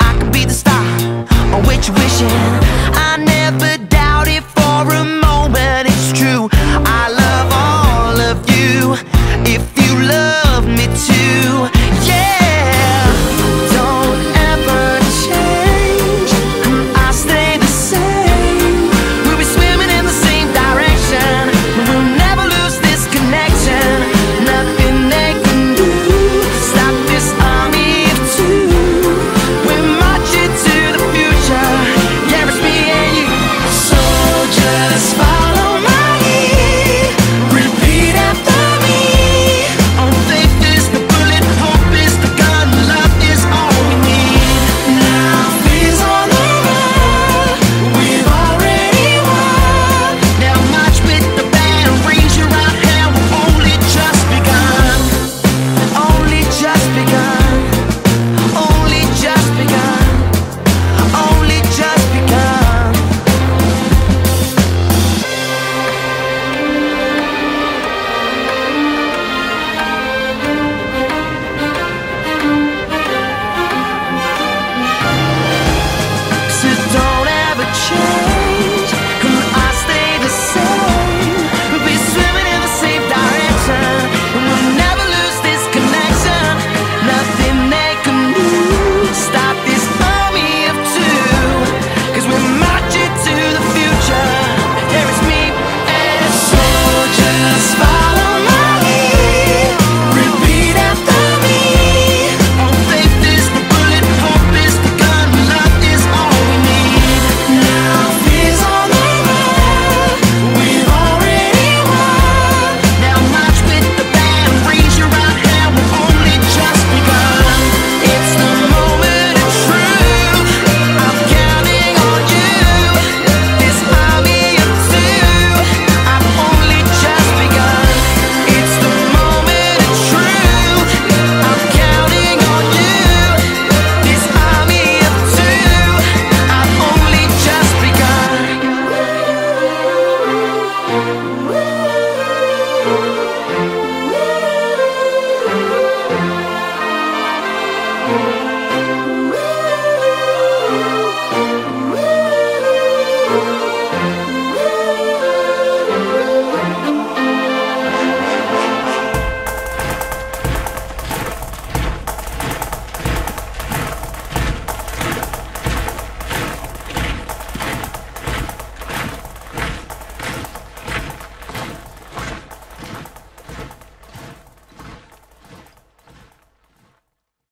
I could be the star on which you're wishing. I never